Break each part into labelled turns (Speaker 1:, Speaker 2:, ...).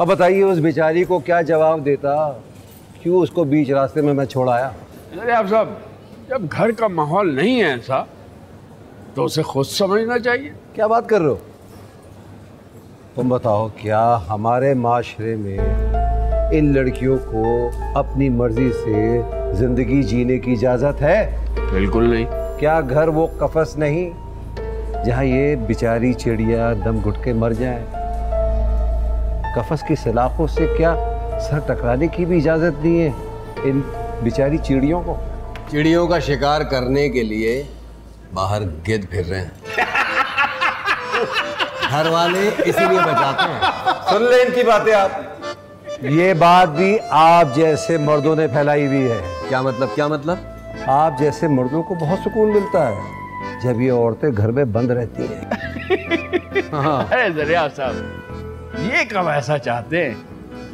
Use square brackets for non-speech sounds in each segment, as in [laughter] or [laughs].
Speaker 1: अब बताइए उस बेचारी को क्या जवाब देता? क्यों उसको बीच रास्ते में मैं छोड़ आया?
Speaker 2: अरे आप साहब जब घर का माहौल नहीं है ऐसा तो उसे खुद समझना चाहिए।
Speaker 1: क्या बात कर रहे हो? तुम बताओ क्या हमारे माशरे में इन लड़कियों को अपनी मर्ज़ी से ज़िंदगी जीने की इजाज़त है?
Speaker 2: बिल्कुल नहीं।
Speaker 1: क्या घर वो कफस नहीं जहाँ ये बिचारी चिड़िया दम घुट के मर जाए? कफस की सलाखों से क्या सर टकराने की भी इजाज़त नहीं है इन बेचारी चिड़ियों को?
Speaker 3: चिड़ियों का शिकार करने के लिए बाहर गिद्ध फिर रहे हैं। घर वाले इसीलिए बचाते हैं।
Speaker 1: सुन ले इनकी बातें आप। ये बात भी आप जैसे मर्दों ने फैलाई हुई है।
Speaker 3: क्या मतलब क्या मतलब?
Speaker 1: आप जैसे मर्दों को बहुत सुकून मिलता है जब ये औरतें घर में बंद रहती हैं। हाँ।
Speaker 2: अरे दरिया साहब ये कब ऐसा चाहते हैं?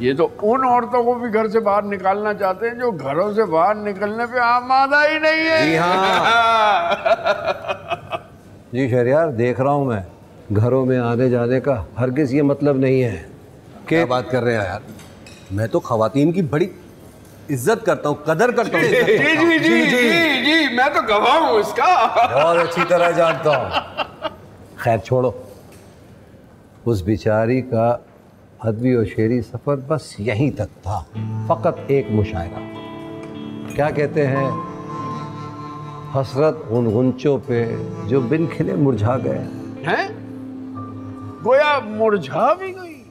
Speaker 2: ये तो उन औरतों को भी घर से बाहर निकालना चाहते हैं जो घरों से बाहर निकलने पे आमादा ही नहीं है।
Speaker 3: जी हाँ। [laughs]
Speaker 1: जी शहरियार देख रहा हूँ मैं। घरों में आने जाने का हरगिज ये मतलब नहीं है।
Speaker 3: क्या बात कर रहे हैं यार? मैं तो खवातीन की बड़ी इज़्ज़त करता हूँ कदर करता हूँ।
Speaker 2: जी, जी जी जी। जी जी मैं तो गवाह हूँ इसका।
Speaker 1: बहुत अच्छी तरह जानता हूँ। [laughs] खैर छोड़ो। उस बिचारी का अदबी और शेरी सफ़र बस यहीं तक था फ़कत एक मुशायरा। क्या कहते हैं? हसरत उन गुंचों पे जो बिन खिले मुरझा गए।
Speaker 2: हैं? गोया मुरझा भी गई।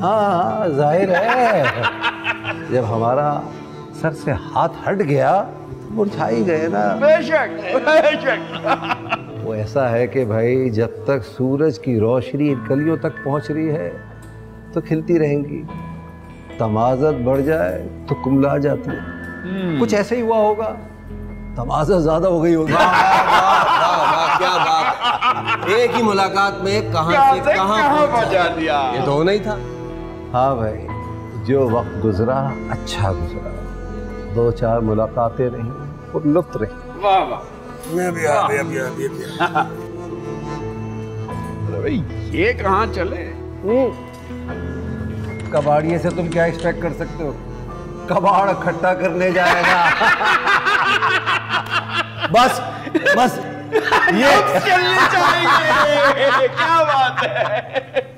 Speaker 1: हाँ हाँ ज़ाहिर है। [laughs] जब हमारा सर से हाथ हट गया मुरझा ही गए ना।
Speaker 2: बेशक बेशक। [laughs]
Speaker 1: वो ऐसा है कि भाई जब तक सूरज की रोशनी इन कलियों तक पहुँच रही है तो खिलती रहेंगी। तमाजत बढ़ जाए तो कुमला जाती है। कुछ ऐसे ही हुआ होगा। तमाजत ज़्यादा हो गई होगी।
Speaker 3: वाह, वाह, क्या बात एक ही मुलाकात में कहाँ से कहाँ। पहुँचा
Speaker 2: दिया?
Speaker 3: ये तो होना ही था।
Speaker 1: हाँ भाई जो वक्त गुजरा अच्छा गुजरा। दो चार मुलाकातें रही और लुप्त रही।
Speaker 2: वाह वाह। अरे भाई ये कहाँ चले?
Speaker 1: कबाड़िए से तुम क्या एक्सपेक्ट कर सकते हो? कबाड़ इकट्ठा करने जाएगा। बस बस ये
Speaker 2: चलने चाहिए क्या बात है?